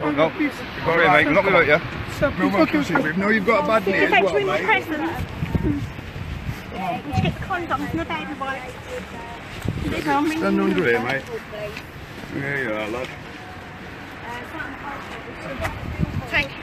No, Please. go away, mate. We're not going to hurt you. Sir, No please, one okay, can see sir. No, you've got a bad knee as Take well, you in my mate. presents. You get the condoms and the baby wipes? Is it on me? Stand under here, mate. There you are, lad. Thank you.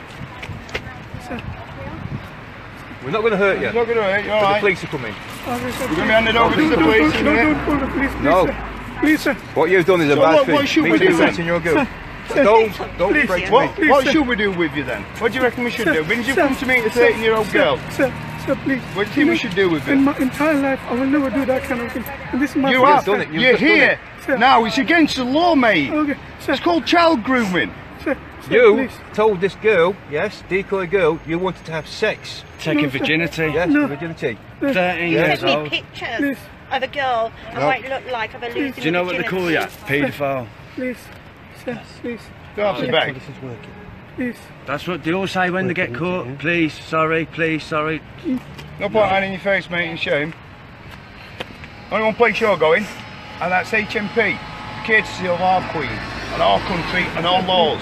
We're not going to hurt you. It's not going to hurt you, alright. The police are coming. Oh, we're going to be handed over to oh, the Don't, police don't, in a don't, minute. don't call the police, please, No. sir. Please, sir. What you've done is a So bad what- thing. what should Me we do then? threatening your girl. Sir, Don't, don't please. threaten What, me. what sir. should we do with you then? What do you reckon we should Sir, do? When did you sir, come to meet a sir, 13 year old sir, girl? Sir, sir, please. What do you think we should do with In my entire life, I will never do that kind of thing. And this is my you have done it. You've You're just done here. it. Now, it's against the law, mate. Okay, sir, It's called child grooming. sir, sir, You please. told this girl, yes, decoy girl, you wanted to have sex. Taking No, virginity. Yes, No. virginity. 13 Yeah. years Send me old. pictures Please. of a girl and No. what it looked like of a losing Do you know what they call you? Paedophile. Please, sir, please, Don't have to beg. please. That's what they all say when they get caught. Please, sorry, please, sorry. No point hiding your face, mate, in shame. Only one place you're going, and that's HMP, the courtesy of our Queen, and our country, and our laws.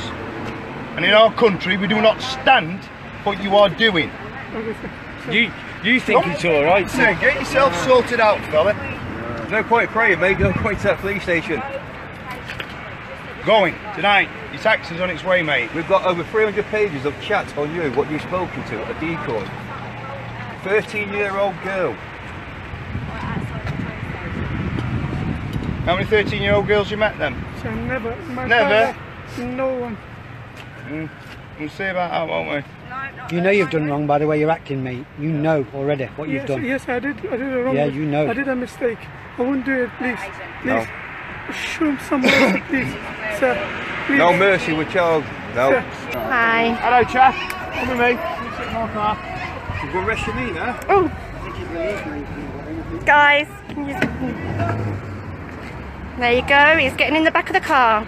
And in our country, we do not stand for what you are doing. You you think it's all right? So get yourself sorted out, fella. There's no point praying, mate. Go point to that police station. Going tonight. Your taxi's on its way, mate. We've got over 300 pages of chat on you, what you've spoken to, a decoy. 13 year old girl. How many 13 year old girls you met then? Sir, never. My Never? father, no one. Mm, we'll see about that, won't we? You know you've done wrong by the way you're acting, mate. You know already what you've Yes, done. yes, I did. I did a wrong. Yeah, you know. I did a mistake. I won't do it, please. Oh. No show mercy. Sir, please. No mercy with child. No. Sir. Hi. Hello, chap. Come with me. Car. You've rest your knee. Oh. Guys. There you go. He's getting in the back of the car.